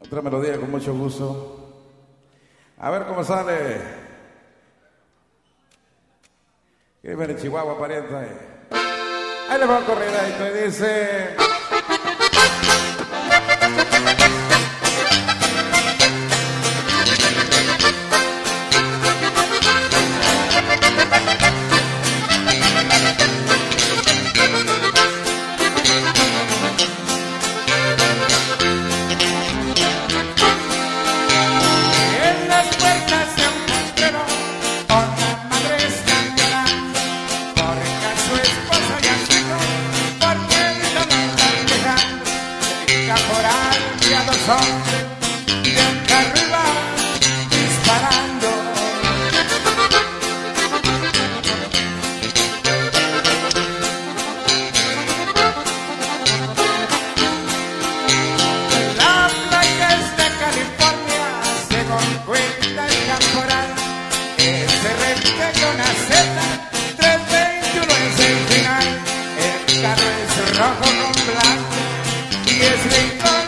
Otra melodía con mucho gusto. A ver cómo sale. Que viene Chihuahua, pariente. Ahí le va a correr ahí, y dice. Hombres de arriba disparando. La playa es de California, según cuenta el caporal. Ese repite con Z, 321 es el final. El carro es rojo con blanco y es Lincoln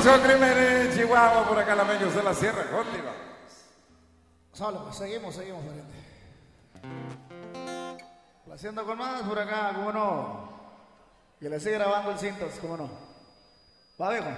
Quedamos con Crímenes, Chihuahua, por acá la Mellos de la Sierra. Continuamos. Pues, seguimos, seguimos, pariente. Haciendo con más por acá, cómo no. Que le sigue grabando el cintos, cómo no. Va, viejo.